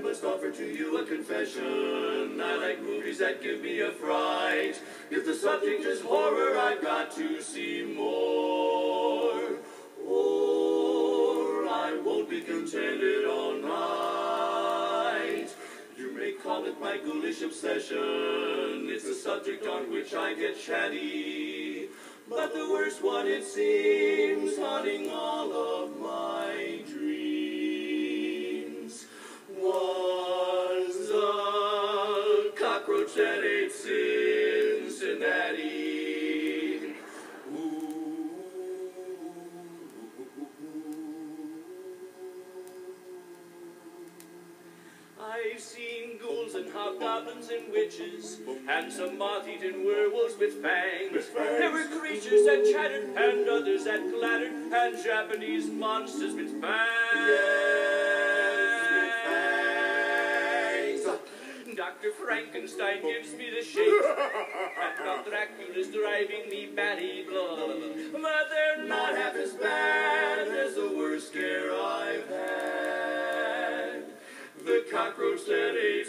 must offer to you a confession. I like movies that give me a fright. If the subject is horror, I've got to see more. Or I won't be contented all night. You may call it my ghoulish obsession. It's a subject on which I get chatty. But the worst one, it seems, ate Cincinnati. I've seen ghouls and hobgoblins and witches, and some moth-eaten werewolves with fangs. There were creatures that chattered, and others that clattered, and Japanese monsters with fangs. Dr. Frankenstein gives me the shakes, Count Dracula's driving me batty blood. But they're not half as bad as the worst scare I've had. The cockroach that ate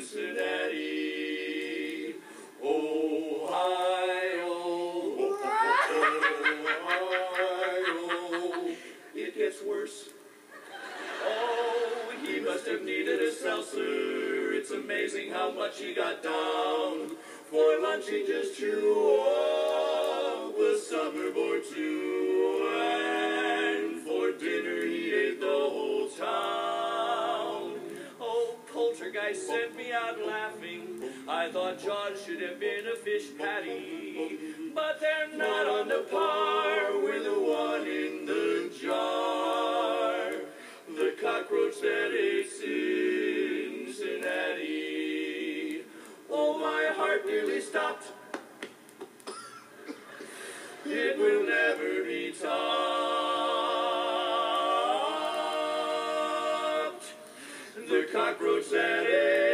Cincinnati. Ohio, Ohio. It gets worse. Oh, he must have needed a seltzer. Amazing how much he got down. For lunch he just chewed up a suburb or two. And for dinner he ate the whole town. Oh, Poltergeist sent me out laughing. I thought Jaws should have been a fish patty. Nearly stopped. It will never be topped. The cockroach that.